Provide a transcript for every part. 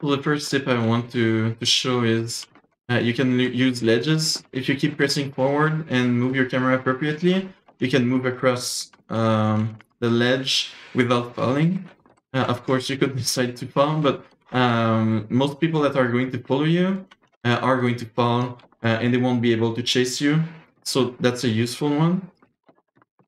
The first tip I want to, to show is uh, you can use ledges. If you keep pressing forward and move your camera appropriately, you can move across um, the ledge without falling. Uh, of course, you could decide to fall, but um, most people that are going to follow you uh, are going to fall uh, and they won't be able to chase you. So that's a useful one.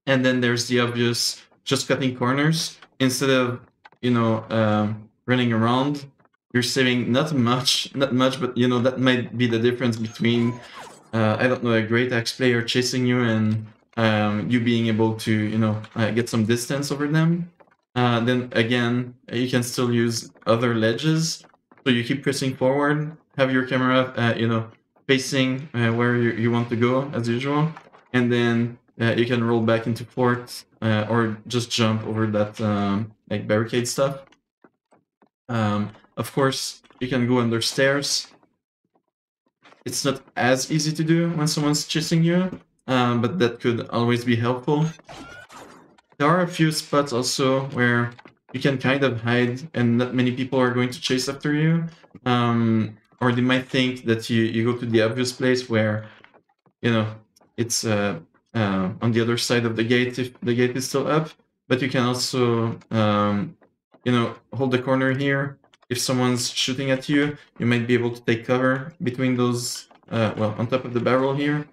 And then there's the obvious just cutting corners instead of, you know, um, running around. You're saving not much, not much, but you know that might be the difference between, uh, I don't know, a great axe player chasing you and um, you being able to, you know, uh, get some distance over them. Uh, then again, you can still use other ledges. So you keep pressing forward, have your camera, uh, you know, facing uh, where you, you, want to go as usual, and then uh, you can roll back into fort uh, or just jump over that um, like barricade stuff. Um, of course, you can go under stairs. It's not as easy to do when someone's chasing you, um, but that could always be helpful. There are a few spots also where you can kind of hide and not many people are going to chase after you. Um, or they might think that you, you go to the obvious place where, you know, it's uh, uh, on the other side of the gate if the gate is still up. But you can also, um, you know, hold the corner here. If someone's shooting at you, you might be able to take cover between those, uh, well, on top of the barrel here.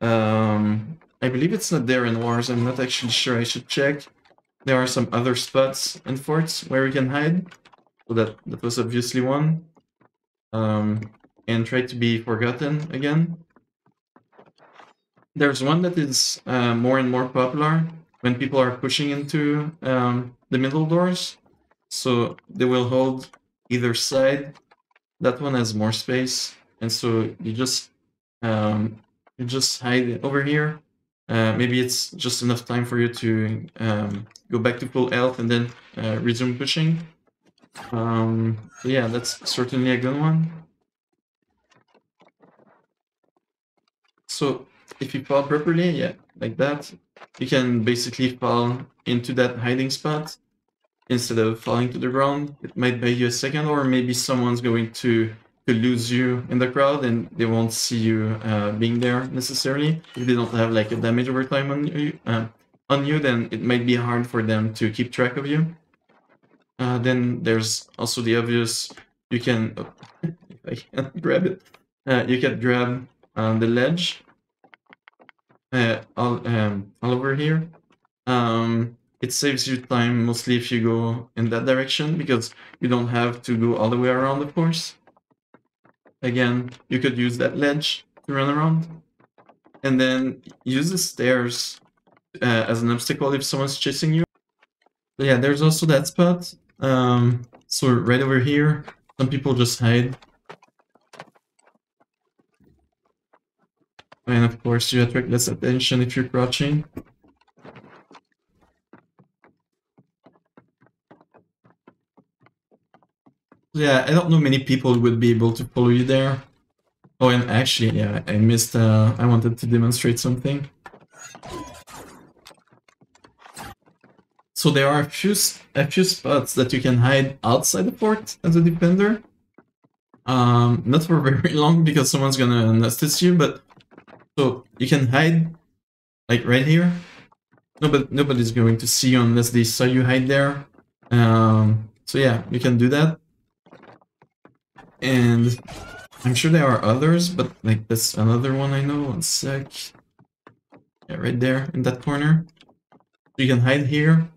Um, I believe it's not there in Wars. I'm not actually sure. I should check. There are some other spots and forts where we can hide. So that, that was obviously one um, and try to be forgotten again. There's one that is uh, more and more popular when people are pushing into um, the middle doors. So they will hold either side. That one has more space, and so you just um, you just hide it over here. Uh, maybe it's just enough time for you to um, go back to full health and then uh, resume pushing. Um, yeah, that's certainly a good one. So if you fall properly, yeah, like that, you can basically fall into that hiding spot instead of falling to the ground. It might buy you a second, or maybe someone's going to to lose you in the crowd and they won't see you uh, being there necessarily. If they don't have like a damage over time on you, uh, on you, then it might be hard for them to keep track of you. Uh, then there's also the obvious, you can, oh, I can grab it, uh, you can grab uh, the ledge uh, all, um, all over here. Um, it saves you time mostly if you go in that direction because you don't have to go all the way around, of course. Again, you could use that ledge to run around. And then use the stairs uh, as an obstacle if someone's chasing you. But yeah, there's also that spot. Um, so right over here, some people just hide. And of course you attract less attention if you're crouching. Yeah, I don't know many people would be able to follow you there. Oh, and actually, yeah, I missed, uh, I wanted to demonstrate something. So there are a few, a few spots that you can hide outside the fort as a defender. Um, not for very long because someone's gonna notice you, but so you can hide like right here. Nobody, nobody's going to see you unless they saw you hide there. Um, so yeah, you can do that. And I'm sure there are others, but like that's another one I know. One sec. Yeah, right there in that corner. You can hide here.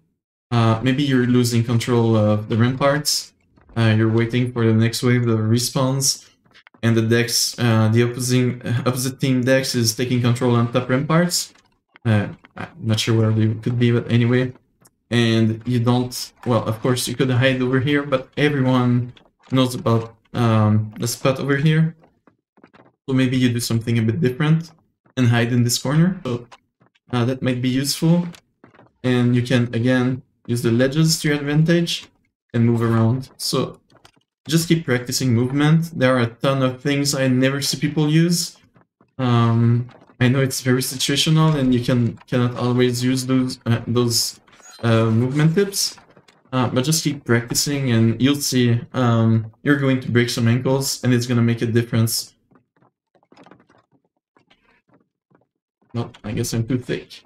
Uh, maybe you're losing control of the ramparts. Uh, you're waiting for the next wave of respawns, and the Dex, uh, the opposing opposite team Dex is taking control on top ramparts. Uh, I'm not sure where they could be, but anyway. And you don't, well, of course you could hide over here, but everyone knows about um, the spot over here. So maybe you do something a bit different and hide in this corner. So uh, that might be useful. And you can, again, use the ledges to your advantage and move around. So just keep practicing movement. There are a ton of things I never see people use. Um, I know it's very situational and you can cannot always use those uh, those uh, movement tips, Uh, but just keep practicing and you'll see um, you're going to break some ankles and it's going to make a difference. Nope, I guess I'm too thick.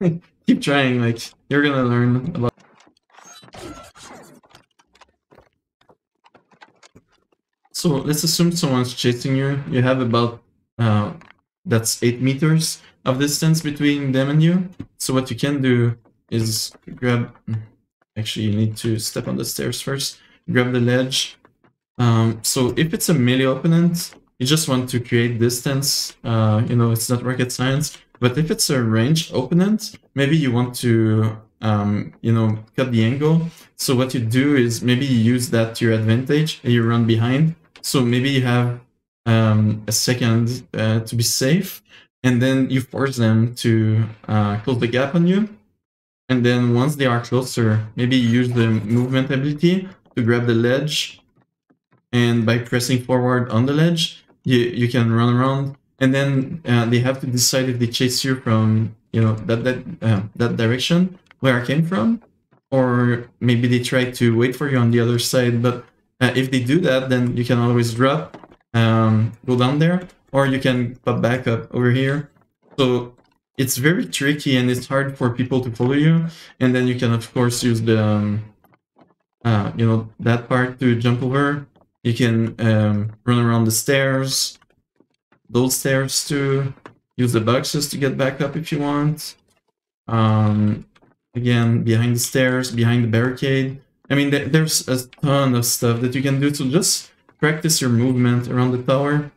keep trying, like, you're gonna learn a lot. So let's assume someone's chasing you. You have about, uh, that's 8 meters of distance between them and you. So what you can do is grab, actually you need to step on the stairs first, grab the ledge. Um, so if it's a melee opponent, you just want to create distance, uh, you know, it's not rocket science. But if it's a range opponent, maybe you want to, um, you know, cut the angle. So what you do is maybe you use that to your advantage and you run behind. So maybe you have um, a second uh, to be safe, and then you force them to uh, close the gap on you. And then once they are closer, maybe use the movement ability to grab the ledge. And by pressing forward on the ledge, you, you can run around. And then uh, they have to decide if they chase you from, you know, that, that, uh, that direction where I came from. Or maybe they try to wait for you on the other side. But uh, if they do that, then you can always drop, um, go down there, or you can pop back up over here. So it's very tricky and it's hard for people to follow you. And then you can, of course, use the, um, uh, you know, that part to jump over. You can um, run around the stairs, those stairs too. Use the boxes to get back up if you want. Um, again, behind the stairs, behind the barricade. I mean, th there's a ton of stuff that you can do to just practice your movement around the tower.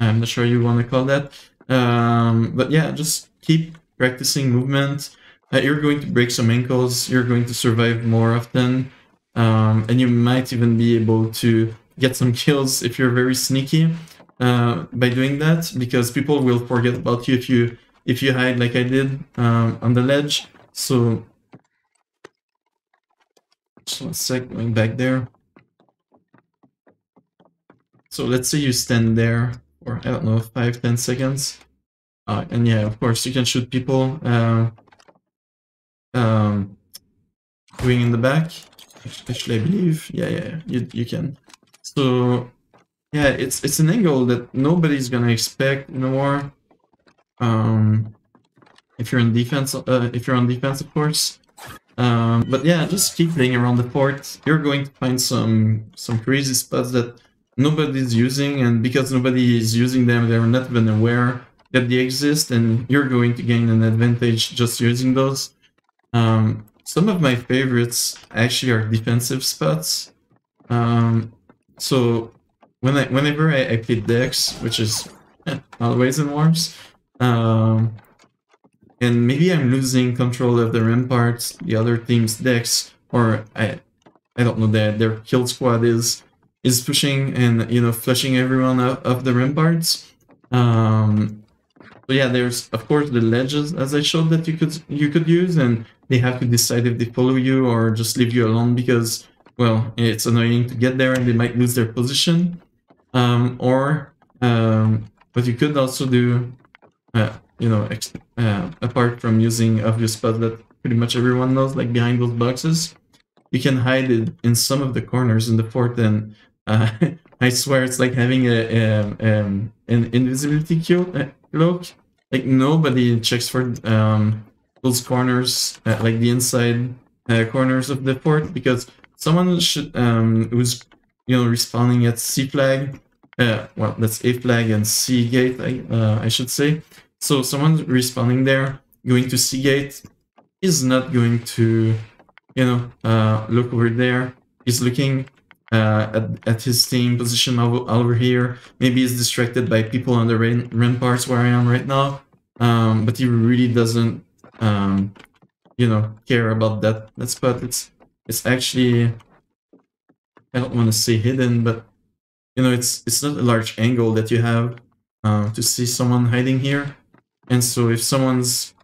I'm not sure you want to call that. Um, but yeah, just keep practicing movement. Uh, you're going to break some ankles. You're going to survive more often. Um, and you might even be able to get some kills if you're very sneaky uh, by doing that, because people will forget about you if you if you hide like I did um, on the ledge. So just one sec, going back there. So let's say you stand there for, I don't know, five, ten seconds. Uh, and yeah, of course, you can shoot people uh, um, going in the back. Actually, I believe, yeah, yeah, you, you can. So yeah, it's it's an angle that nobody's gonna expect in a war. Um, if you're in defense, uh, if you're on defense, of course. Um, but yeah, just keep playing around the port. You're going to find some some crazy spots that nobody's using, and because nobody is using them, they're not even aware that they exist, and you're going to gain an advantage just using those. Um, some of my favorites actually are defensive spots. Um, so when I whenever I, I play Dex, which is always in Wars, um, and maybe I'm losing control of the ramparts, the other team's Dex, or I I don't know that their kill squad is is pushing and you know flushing everyone out of the ramparts. Um, so yeah, there's of course the ledges as I showed that you could you could use, and they have to decide if they follow you or just leave you alone because well it's annoying to get there and they might lose their position. Um, or um, what you could also do uh, you know, uh, apart from using obvious spots that pretty much everyone knows, like behind those boxes, you can hide it in some of the corners in the fort, and uh, I swear it's like having a, a um, an invisibility cloak. Like nobody checks for um, those corners, uh, like the inside uh, corners of the port, because someone should um, who's you know responding at C flag. Uh, well, that's A flag and C gate, I, uh, I should say so someone responding there, going to C gate, is not going to, you know, uh, look over there. He's looking uh, at, at his team position over, over here. Maybe he's distracted by people on the rain, ramparts where I am right now. Um, but he really doesn't, um, you know, care about that, that spot. It's, it's actually, I don't want to say hidden, but, you know, it's, it's not a large angle that you have uh, to see someone hiding here. And so if someone's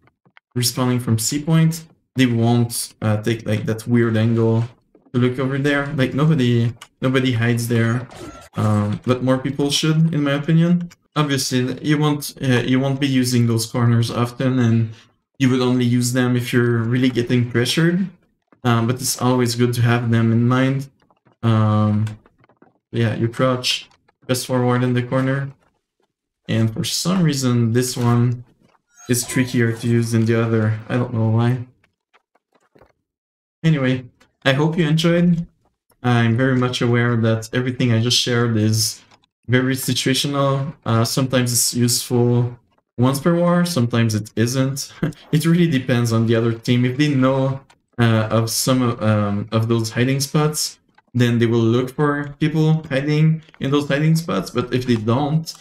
responding from C point, they won't uh, take like that weird angle look over there. Like nobody nobody hides there, um, but more people should, in my opinion. Obviously, you won't uh, you won't be using those corners often, and you would only use them if you're really getting pressured. um, but it's always good to have them in mind. Um, yeah, you crouch, press forward in the corner, and for some reason this one is trickier to use than the other. I don't know why. Anyway, I hope you enjoyed. I'm very much aware that everything I just shared is very situational. Uh, sometimes it's useful once per war, sometimes it isn't. it really depends on the other team. If they know uh, of some of, um, of those hiding spots, then they will look for people hiding in those hiding spots. But if they don't,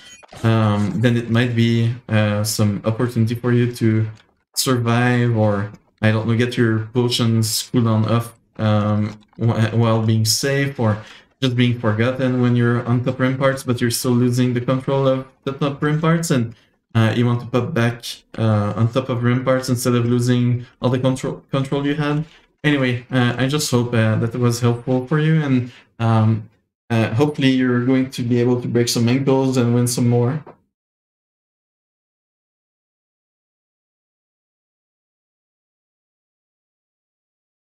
um, then it might be uh, some opportunity for you to survive or I don't know, get your potions cooldown off um, while being safe or just being forgotten when you're on top ramparts, but you're still losing the control of the top ramparts and uh, you want to pop back uh, on top of ramparts instead of losing all the control control you had. Anyway, uh, I just hope uh, that was helpful for you and um, uh, hopefully you're going to be able to break some ankles and win some more.